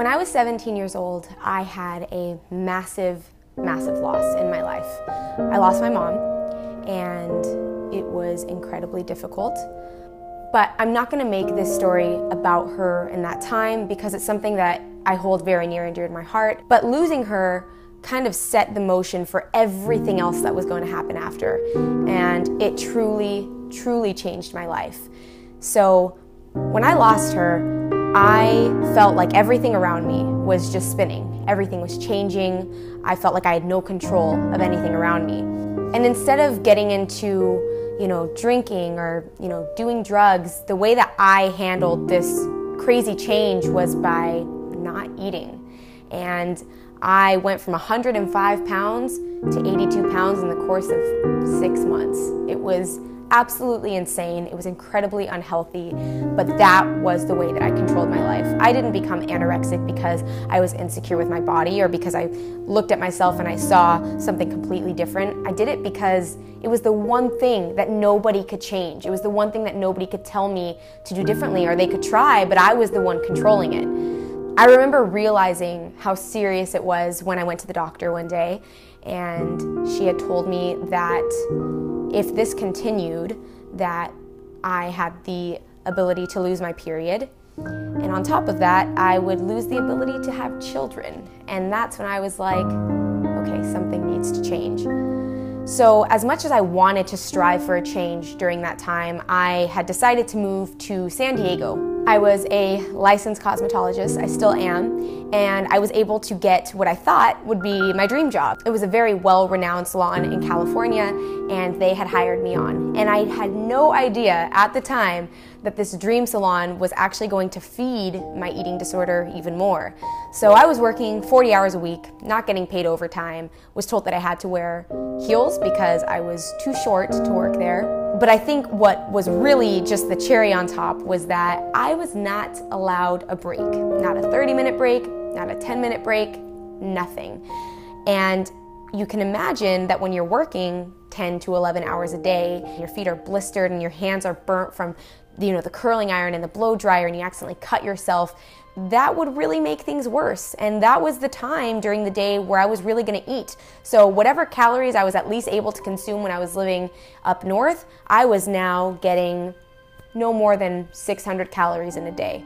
When I was 17 years old, I had a massive, massive loss in my life. I lost my mom, and it was incredibly difficult. But I'm not going to make this story about her in that time because it's something that I hold very near and dear to my heart. But losing her kind of set the motion for everything else that was going to happen after. And it truly, truly changed my life. So when I lost her, I felt like everything around me was just spinning. Everything was changing. I felt like I had no control of anything around me. And instead of getting into, you know, drinking or, you know, doing drugs, the way that I handled this crazy change was by not eating. And I went from 105 pounds to 82 pounds in the course of six months. It was absolutely insane. It was incredibly unhealthy, but that was the way that I controlled my life. I didn't become anorexic because I was insecure with my body or because I looked at myself and I saw something completely different. I did it because it was the one thing that nobody could change. It was the one thing that nobody could tell me to do differently or they could try, but I was the one controlling it. I remember realizing how serious it was when I went to the doctor one day and she had told me that if this continued, that I had the ability to lose my period. And on top of that, I would lose the ability to have children. And that's when I was like, okay, something needs to change. So, as much as I wanted to strive for a change during that time, I had decided to move to San Diego I was a licensed cosmetologist, I still am, and I was able to get what I thought would be my dream job. It was a very well renowned salon in California, and they had hired me on. And I had no idea at the time that this dream salon was actually going to feed my eating disorder even more. So I was working 40 hours a week, not getting paid overtime, was told that I had to wear heels because I was too short to work there but I think what was really just the cherry on top was that I was not allowed a break. Not a 30 minute break, not a 10 minute break, nothing. And you can imagine that when you're working 10 to 11 hours a day, your feet are blistered and your hands are burnt from you know the curling iron and the blow dryer and you accidentally cut yourself that would really make things worse. And that was the time during the day where I was really gonna eat. So, whatever calories I was at least able to consume when I was living up north, I was now getting no more than 600 calories in a day.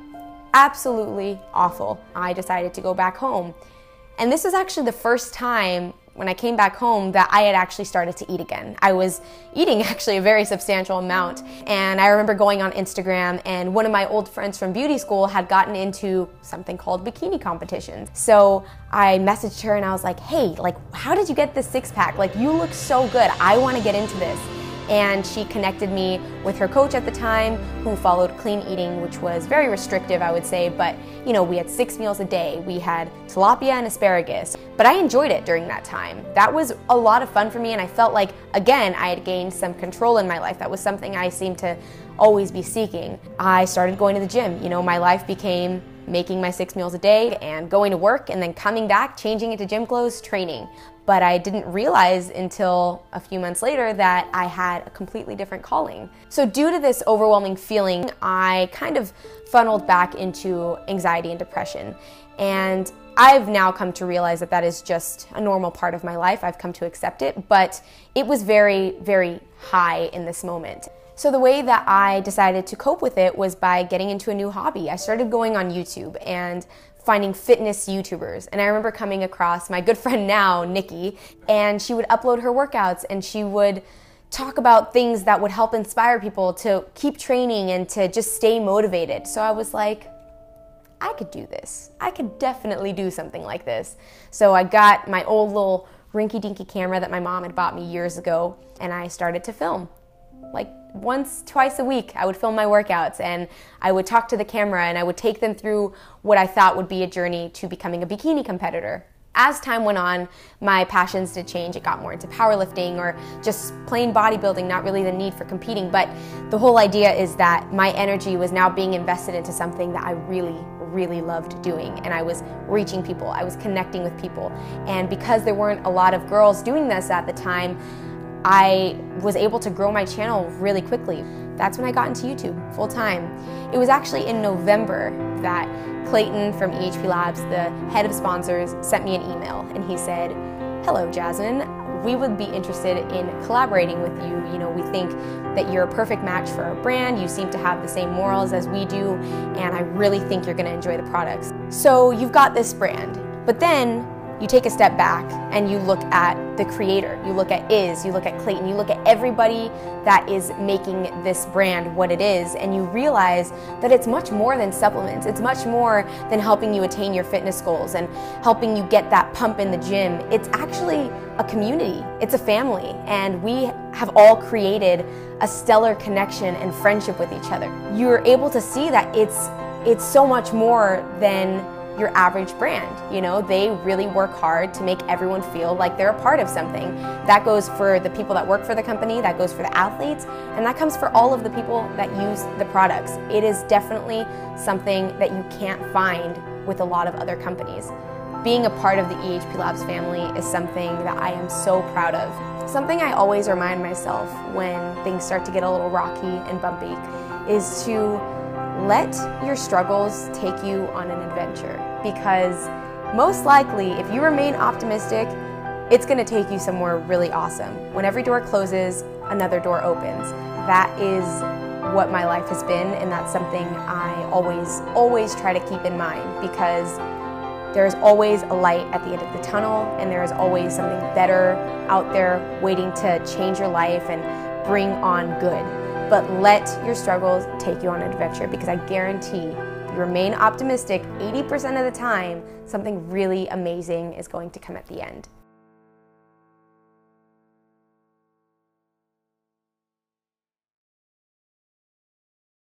Absolutely awful. I decided to go back home. And this is actually the first time when I came back home that I had actually started to eat again. I was eating actually a very substantial amount. And I remember going on Instagram and one of my old friends from beauty school had gotten into something called bikini competitions. So I messaged her and I was like, hey, like, how did you get this six pack? Like, you look so good. I want to get into this and she connected me with her coach at the time who followed clean eating which was very restrictive i would say. But you know we had six meals a day. We had tilapia and asparagus. But i enjoyed it during that time. That was a lot of fun for me and i felt like again i had gained some control in my life. That was something i seemed to always be seeking. I started going to the gym. You know my life became making my six meals a day and going to work and then coming back, changing into gym clothes, training. But I didn't realize until a few months later that I had a completely different calling. So, due to this overwhelming feeling, I kind of funneled back into anxiety and depression. And I've now come to realize that that is just a normal part of my life. I've come to accept it, but it was very, very high in this moment. So, the way that I decided to cope with it was by getting into a new hobby. I started going on YouTube and finding fitness YouTubers. And I remember coming across my good friend now, Nikki, and she would upload her workouts and she would talk about things that would help inspire people to keep training and to just stay motivated. So I was like, I could do this. I could definitely do something like this. So I got my old little rinky dinky camera that my mom had bought me years ago and I started to film. Like once, twice a week, I would film my workouts and I would talk to the camera and I would take them through what I thought would be a journey to becoming a bikini competitor. As time went on, my passions did change. It got more into powerlifting or just plain bodybuilding, not really the need for competing. But the whole idea is that my energy was now being invested into something that I really, really loved doing. And I was reaching people, I was connecting with people. And because there weren't a lot of girls doing this at the time, I was able to grow my channel really quickly. that's when I got into YouTube full time. It was actually in November that Clayton from EHP Labs, the head of sponsors, sent me an email and he said, Hello, Jazmine. We would be interested in collaborating with you. You know, we think that you're a perfect match for our brand. You seem to have the same morals as we do, and I really think you're going to enjoy the products. So you've got this brand. But then you take a step back and you look at the creator. You look at Is, you look at Clayton, you look at everybody that is making this brand what it is, and you realize that it's much more than supplements. It's much more than helping you attain your fitness goals and helping you get that pump in the gym. It's actually a community, it's a family, and we have all created a stellar connection and friendship with each other. You're able to see that it's it's so much more than your average brand. You know, they really work hard to make everyone feel like they're a part of something. That goes for the people that work for the company, that goes for the athletes, and that comes for all of the people that use the products. It is definitely something that you can't find with a lot of other companies. Being a part of the EHP Labs family is something that I am so proud of. Something I always remind myself when things start to get a little rocky and bumpy is to let your struggles take you on an adventure because most likely, if you remain optimistic, it's going to take you somewhere really awesome. When every door closes, another door opens. That is what my life has been, and that's something I always, always try to keep in mind because there's always a light at the end of the tunnel, and there is always something better out there waiting to change your life and bring on good but let your struggles take you on an adventure because I guarantee you remain optimistic 80% of the time, something really amazing is going to come at the end.